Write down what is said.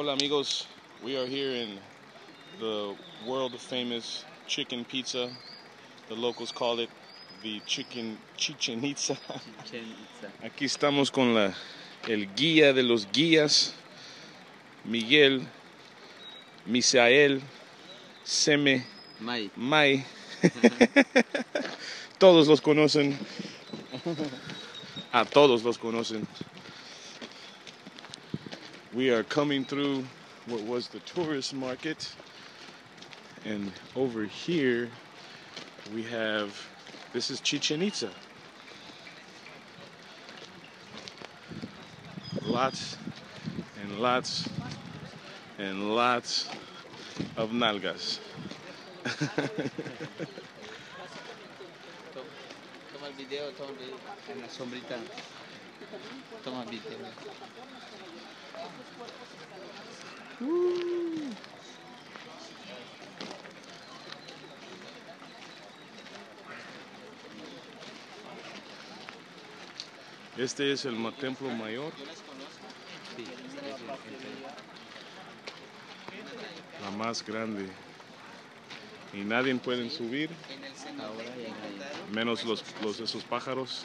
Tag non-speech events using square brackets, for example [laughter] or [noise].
Hola amigos, we are here in the world famous chicken pizza. The locals call it the chicken Chichen Itza. Chichen Itza. Aquí estamos con la, el guía de los guías, Miguel, Misael, Seme, May. Mai. [laughs] todos los conocen. A todos los conocen. We are coming through what was the tourist market. And over here we have this is Chichen Itza. Lots and lots and lots of nalgas. Toma el video, toma el video. En la sombrita. Toma el video. Este es el templo mayor, la más grande. Y nadie puede subir, menos los, los esos pájaros.